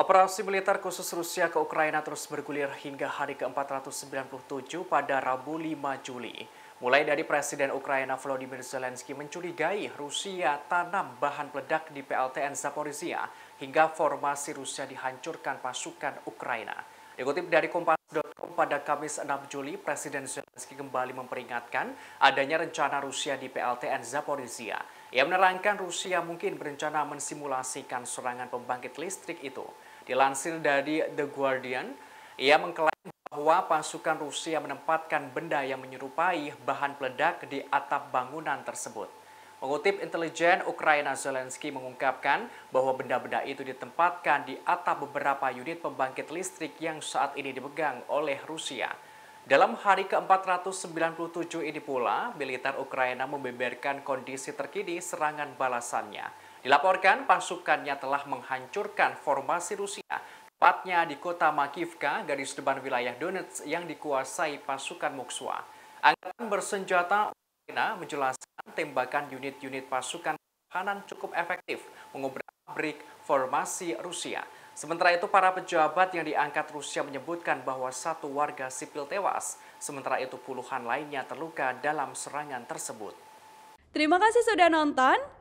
Operasi militer khusus Rusia ke Ukraina terus bergulir hingga hari ke-497 pada Rabu 5 Juli. Mulai dari Presiden Ukraina Volodymyr Zelensky mencurigai Rusia tanam bahan peledak di PLTN Zaporizhia hingga formasi Rusia dihancurkan pasukan Ukraina. Dikutip dari Kompas.com pada Kamis 6 Juli, Presiden Zelensky kembali memperingatkan adanya rencana Rusia di PLTN Zaporizhia. Ia menerangkan Rusia mungkin berencana mensimulasikan serangan pembangkit listrik itu. Dilansir dari The Guardian, ia mengklaim bahwa pasukan Rusia menempatkan benda yang menyerupai bahan peledak di atap bangunan tersebut. Mengutip intelijen Ukraina, Zelensky mengungkapkan bahwa benda-benda itu ditempatkan di atap beberapa unit pembangkit listrik yang saat ini dipegang oleh Rusia. Dalam hari ke-497 ini pula, militer Ukraina membeberkan kondisi terkini serangan balasannya. Dilaporkan pasukannya telah menghancurkan formasi Rusia, tepatnya di kota Makivka, garis depan wilayah Donetsk yang dikuasai pasukan Moskwa. Angkatan bersenjata Ukraina menjelaskan tembakan unit-unit pasukan pertahanan cukup efektif mengobrak-abrik formasi Rusia. Sementara itu, para pejabat yang diangkat Rusia menyebutkan bahwa satu warga sipil tewas, sementara itu puluhan lainnya terluka dalam serangan tersebut. Terima kasih sudah nonton.